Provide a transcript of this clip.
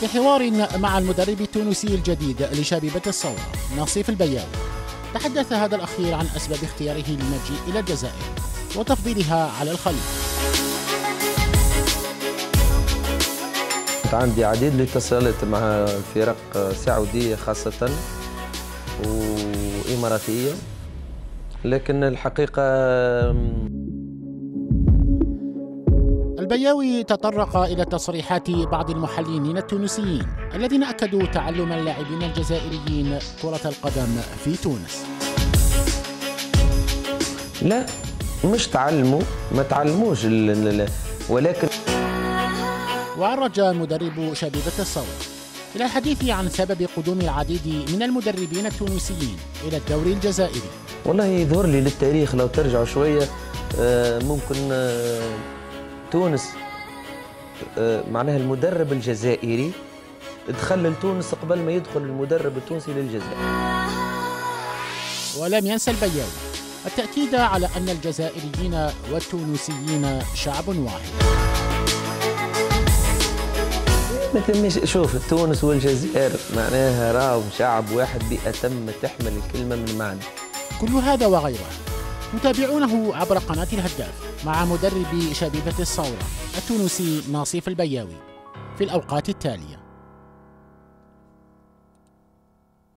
في حوار مع المدرب التونسي الجديد لشبيبة الصورة ناصيف البياوي تحدث هذا الأخير عن أسباب اختياره للمجيء إلى الجزائر وتفضيلها على الخليج. عندي عديد الاتصالات مع فرق سعودية خاصة وإماراتية لكن الحقيقة البياوي تطرق إلى تصريحات بعض المحللين التونسيين الذين أكدوا تعلم اللاعبين الجزائريين كرة القدم في تونس. لا مش تعلموا ما تعلموش ولكن وعرج مدرب شبيبة الصوت إلى الحديث عن سبب قدوم العديد من المدربين التونسيين إلى الدوري الجزائري. والله يظهر لي للتاريخ لو ترجعوا شوية آه، ممكن آه، تونس آه، معناها المدرب الجزائري دخل لتونس قبل ما يدخل المدرب التونسي للجزائر. ولم ينسى البياوي التأكيد على أن الجزائريين والتونسيين شعب واحد. ما تمش شوف تونس والجزائر معناها راهم شعب واحد بأتم تحمل الكلمة من معنى كل هذا وغيره. متابعونه عبر قناة الهداف مع مدرب شبيبة الصورة التونسي ناصيف البياوي في الأوقات التالية.